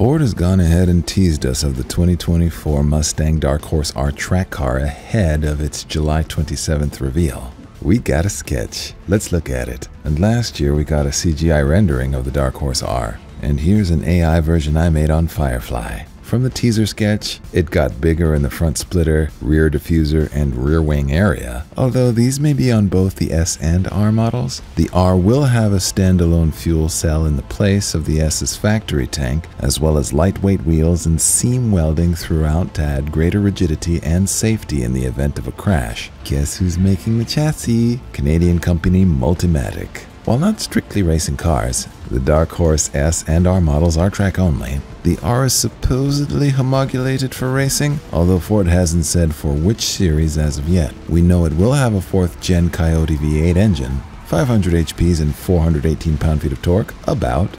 Ford has gone ahead and teased us of the 2024 Mustang Dark Horse R track car ahead of its July 27th reveal. We got a sketch. Let's look at it. And last year we got a CGI rendering of the Dark Horse R. And here's an AI version I made on Firefly. From the teaser sketch, it got bigger in the front splitter, rear diffuser, and rear wing area. Although these may be on both the S and R models, the R will have a standalone fuel cell in the place of the S's factory tank, as well as lightweight wheels and seam welding throughout to add greater rigidity and safety in the event of a crash. Guess who's making the chassis? Canadian company Multimatic. While not strictly racing cars, the Dark Horse S and R models are track only. The R is supposedly homologulated for racing, although Ford hasn't said for which series as of yet. We know it will have a 4th gen Coyote V8 engine, 500 HPs and 418 pound-feet of torque, about,